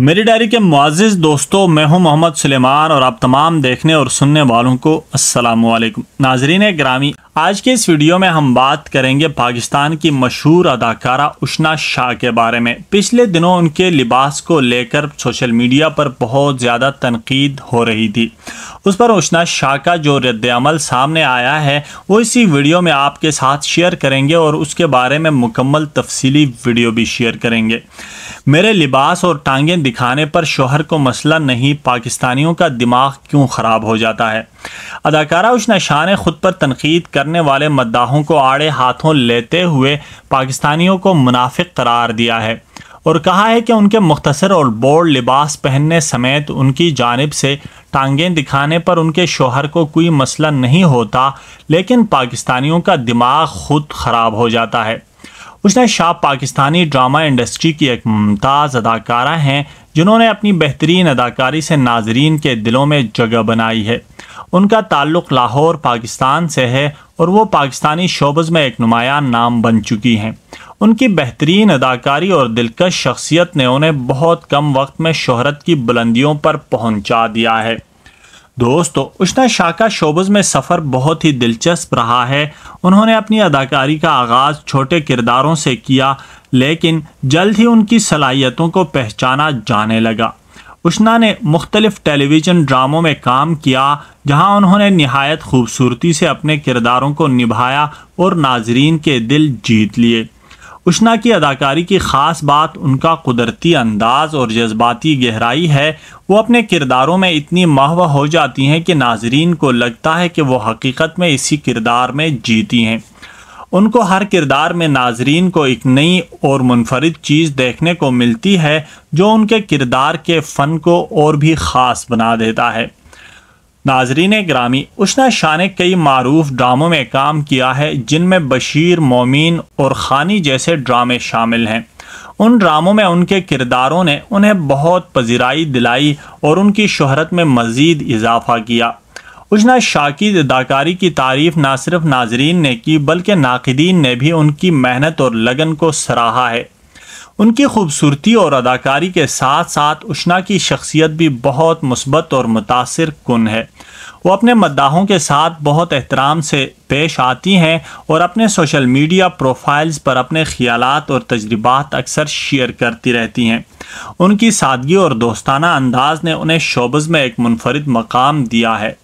मेरी डायरी के मुआज़ दोस्तों, मैं हूँ मोहम्मद सुलेमान और आप तमाम देखने और सुनने वालों को अस्सलाम वालेकुम नाजरीन ग्रामी, आज के इस वीडियो में हम बात करेंगे पाकिस्तान की मशहूर अदाकारा उष्णा शाह के बारे में। पिछले दिनों उनके लिबास को लेकर सोशल मीडिया पर बहुत ज़्यादा तनकीद हो रही थी। उस पर उष्णा शाह का जो रद्दमल सामने आया है, वो इसी वीडियो में आपके साथ शेयर करेंगे और उसके बारे में मुकम्मल तफसीली वीडियो भी शेयर करेंगे। मेरे लिबास और टांगें दिखाने पर शोहर को मसला नहीं, पाकिस्तानियों का दिमाग क्यों ख़राब हो जाता है? अदाकारा उष्णा शाह ने खुद पर तनकीद करने वाले मद्दाहों को आड़े हाथों लेते हुए पाकिस्तानियों को मुनाफिक करार दिया है और कहा है कि उनके मुख्तसर और बोर्ड लिबास पहनने समेत उनकी जानब से टांगें दिखाने पर उनके शोहर को कोई मसला नहीं होता, लेकिन पाकिस्तानियों का दिमाग खुद ख़राब हो जाता है। उसने शाह पाकिस्तानी ड्रामा इंडस्ट्री की एक मुमताज़ अदाकारा हैं, जिन्होंने अपनी बेहतरीन अदाकारी से नाजरीन के दिलों में जगह बनाई है। उनका ताल्लुक़ लाहौर, पाकिस्तान से है और वो पाकिस्तानी शोबज़ में एक नुमायान नाम बन चुकी हैं। उनकी बेहतरीन अदाकारी और दिलकश शख्सियत ने उन्हें बहुत कम वक्त में शोहरत की बुलंदियों पर पहुँचा दिया है। दोस्तों उष्णा शाह का शोबज़ में सफ़र बहुत ही दिलचस्प रहा है। उन्होंने अपनी अदाकारी का आगाज़ छोटे किरदारों से किया, लेकिन जल्द ही उनकी सलाहियतों को पहचाना जाने लगा। उष्णा ने मुख्तलिफ़ टेलीविज़न ड्रामों में काम किया, जहाँ उन्होंने नहायत खूबसूरती से अपने किरदारों को निभाया और नाजरीन के दिल जीत लिए। उष्णा की अदाकारी की ख़ास बात उनका कुदरती अंदाज और जज्बाती गहराई है। वो अपने किरदारों में इतनी महव हो जाती हैं कि नाजरीन को लगता है कि वो हकीकत में इसी किरदार में जीती हैं। उनको हर किरदार में नाजरीन को एक नई और मुनफरद चीज़ देखने को मिलती है, जो उनके किरदार के फ़न को और भी ख़ास बना देता है। नाजरीन ग्रामी उष्णा शाह ने कई मरूफ ड्रामों में काम किया है, जिनमें बशीर, मोमिन और खानी जैसे ड्रामे शामिल हैं। उन ड्रामों में उनके किरदारों ने उन्हें बहुत पजीराई दिलाई और उनकी शहरत में मज़ीद इजाफा किया। उष्णा शाह की अदाकारी की तारीफ़ ना सिर्फ़ नाजरीन ने की, बल्कि नाकदीन ने भी उनकी मेहनत और लगन को सराहा है। उनकी खूबसूरती और अदाकारी के साथ साथ उष्णा की शख्सियत भी बहुत मुस्बत और मुतासर कन है। वो अपने मद्दाहों के साथ बहुत एहतराम से पेश आती हैं और अपने सोशल मीडिया प्रोफाइल्स पर अपने ख्यालात और तजर्बात अक्सर शेयर करती रहती हैं। उनकी सादगी और दोस्ताना अंदाज ने उन्हें शोबज़ में एक मुनफरद मकाम दिया है।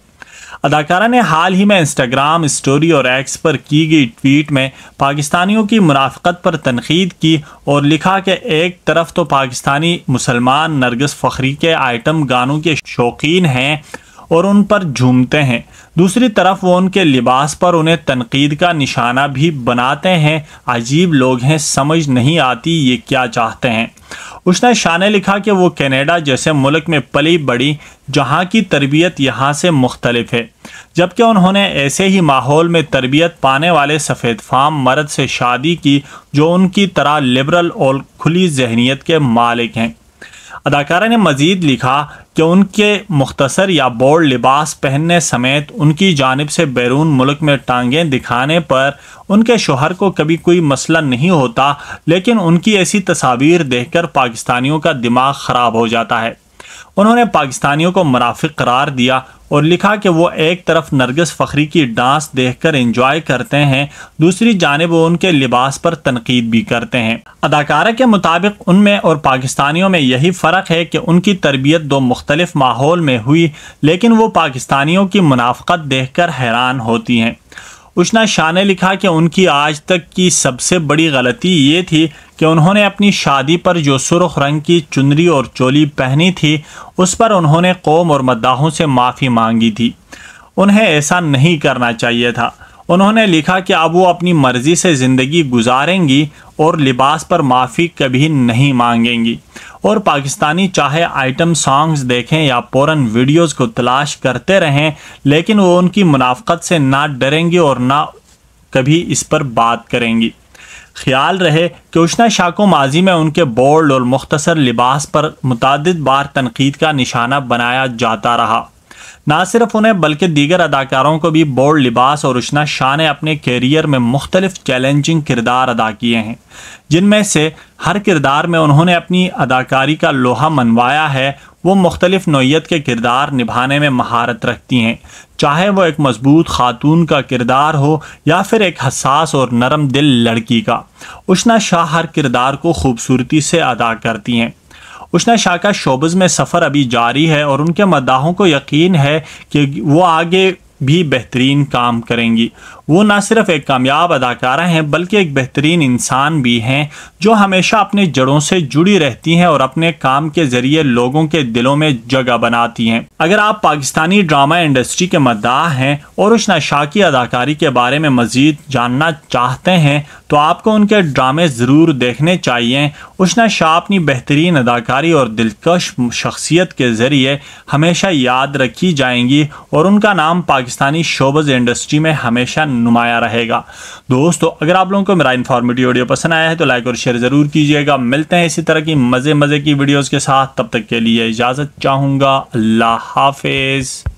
अदाकारा ने हाल ही में इंस्टाग्राम स्टोरी और एक्स पर की गई ट्वीट में पाकिस्तानियों की मुनाफ़त पर तनकीद की और लिखा कि एक तरफ़ तो पाकिस्तानी मुसलमान नरगस फ़खरी के आइटम गानों के शौकीन हैं और उन पर झूमते हैं। दूसरी तरफ़ वो उनके लिबास पर उन्हें तनकीद का निशाना भी बनाते हैं। अजीब लोग हैं, समझ नहीं आती ये क्या चाहते हैं। उसने शाह ने लिखा कि वो कनाडा जैसे मुल्क में पली बड़ी, जहाँ की तरबियत यहाँ से मुख्तलिफ़ है। जबकि उन्होंने ऐसे ही माहौल में तरबियत पाने वाले सफ़ेद फाम मर्द से शादी की, जो उनकी तरह लिबरल और खुली जहनीत के मालिक हैं। अदाकारा ने मजीद लिखा कि उनके मुख्तर या बोर्ड लिबास पहनने समेत उनकी जानब से बैरून मुल्क में टांगें दिखाने पर उनके शोहर को कभी कोई मसला नहीं होता, लेकिन उनकी ऐसी तस्वीर देखकर पाकिस्तानियों का दिमाग ख़राब हो जाता है। उन्होंने पाकिस्तानियों को मुनाफिक करार दिया और लिखा कि वो एक तरफ़ नरगस फ़खरी की डांस देखकर एंजॉय करते हैं, दूसरी जानब वो उनके लिबास पर तनकीद भी करते हैं। अदाकारा के मुताबिक उनमें और पाकिस्तानियों में यही फ़र्क है कि उनकी तरबियत दो मुख्तलिफ़ माहौल में हुई, लेकिन वो पाकिस्तानियों की मुनाफ़त देख कर हैरान होती हैं। उष्णा शाह ने लिखा कि उनकी आज तक की सबसे बड़ी गलती ये थी कि उन्होंने अपनी शादी पर जो सुरख रंग की चुनरी और चोली पहनी थी, उस पर उन्होंने कौम और मद्दाहों से माफ़ी मांगी थी। उन्हें ऐसा नहीं करना चाहिए था। उन्होंने लिखा कि अब वो अपनी मर्ज़ी से ज़िंदगी गुजारेंगी और लिबास पर माफ़ी कभी नहीं मांगेंगी। और पाकिस्तानी चाहे आइटम सॉन्ग्स देखें या पोरन वीडियोस को तलाश करते रहें, लेकिन वो उनकी मुनाफ़त से ना डरेंगी और ना कभी इस पर बात करेंगी। ख्याल रहे कि उष्णा शाह को माजी में उनके बोल्ड और मुख्तसर लिबास पर मुतद बार तनकीद का निशाना बनाया जाता रहा। ना सिर्फ़ उन्हें, बल्कि दीगर अदाकारों को भी बोल्ड लिबास और उष्णा शाह ने अपने कैरियर में मुख्तलिफ़ चैलेंजिंग किरदार अदा किए हैं। जिनमें से हर किरदार में उन्होंने अपनी अदाकारी का लोहा मनवाया है वो मुख्तलिफ़ नोयत के किरदार निभाने में महारत रखती हैं। चाहे वो एक मज़बूत खातून का किरदार हो या फिर एक हसास और नरम दिल लड़की का उशना शाह हर किरदार को खूबसूरती से अदा करती हैं। उशना शाह का शोबज़ में सफ़र अभी जारी है और उनके मदाहों को यकीन है कि वो आगे भी बेहतरीन काम करेंगी। वो ना सिर्फ़ एक कामयाब अदाकारा हैं, बल्कि एक बेहतरीन इंसान भी हैं, जो हमेशा अपने जड़ों से जुड़ी रहती हैं और अपने काम के ज़रिए लोगों के दिलों में जगह बनाती हैं। अगर आप पाकिस्तानी ड्रामा इंडस्ट्री के मद्दाह हैं और उस नशा की अदाकारी के बारे में मज़ीद जानना चाहते हैं तो आपको उनके ड्रामे ज़रूर देखने चाहिए। उष्णा शाह अपनी बेहतरीन अदाकारी और दिलकश शख्सियत के ज़रिए हमेशा याद रखी जाएँगी और उनका नाम पाकिस्तानी शोबज़ इंडस्ट्री में हमेशा नुमाया रहेगा। दोस्तों, अगर आप लोगों को मेरा इन्फॉर्मेटिव वीडियो पसंद आया है तो लाइक और शेयर ज़रूर कीजिएगा। मिलते हैं इसी तरह की मज़े मज़े की वीडियोज़ के साथ। तब तक के लिए इजाज़त चाहूँगा। अल्लाह हाफिज़।